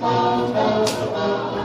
bong 护